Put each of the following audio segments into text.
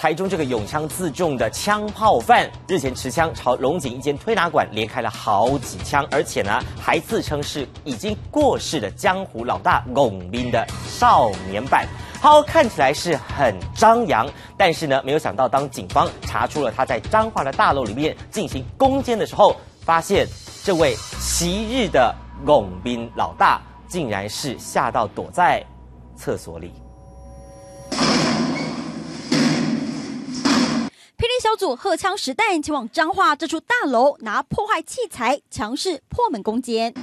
台中这个永枪自重的枪炮犯，日前持枪朝龙井一间推拿馆连开了好几枪，而且呢，还自称是已经过世的江湖老大龚斌的少年版。好，看起来是很张扬，但是呢，没有想到当警方查出了他在彰化的大楼里面进行攻坚的时候，发现这位昔日的龚斌老大，竟然是吓到躲在厕所里。霹雳小组荷枪实弹前往彰化这处大楼，拿破坏器材强势破门攻坚。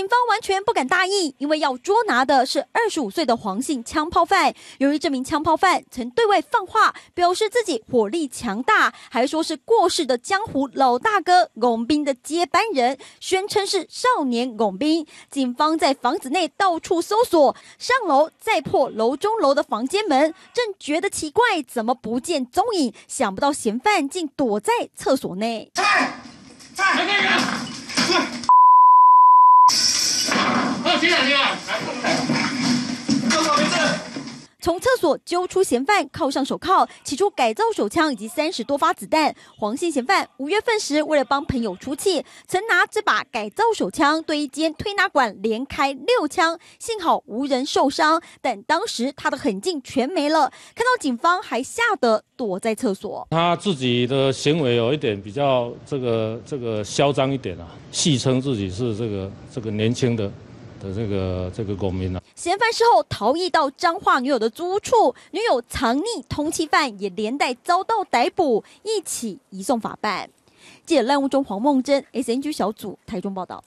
警方完全不敢大意，因为要捉拿的是二十五岁的黄姓枪炮犯。由于这名枪炮犯曾对外放话，表示自己火力强大，还说是过世的江湖老大哥龚斌的接班人，宣称是少年龚斌。警方在房子内到处搜索，上楼再破楼中楼的房间门，正觉得奇怪，怎么不见踪影？想不到嫌犯竟躲在厕所内。在在从厕所揪出嫌犯，铐上手铐，取出改造手枪以及三十多发子弹。黄姓嫌犯五月份时，为了帮朋友出气，曾拿这把改造手枪对一间推拿馆连开六枪，幸好无人受伤。但当时他的狠劲全没了，看到警方还吓得躲在厕所。他自己的行为有一点比较这个这个嚣张一点啊，戏称自己是这个这个年轻的。的这个这个公民呢，嫌犯事后逃逸到彰化女友的租屋处，女友藏匿通缉犯也连带遭到逮捕，一起移送法办。记者赖务中黄梦珍，SNG 小组台中报道。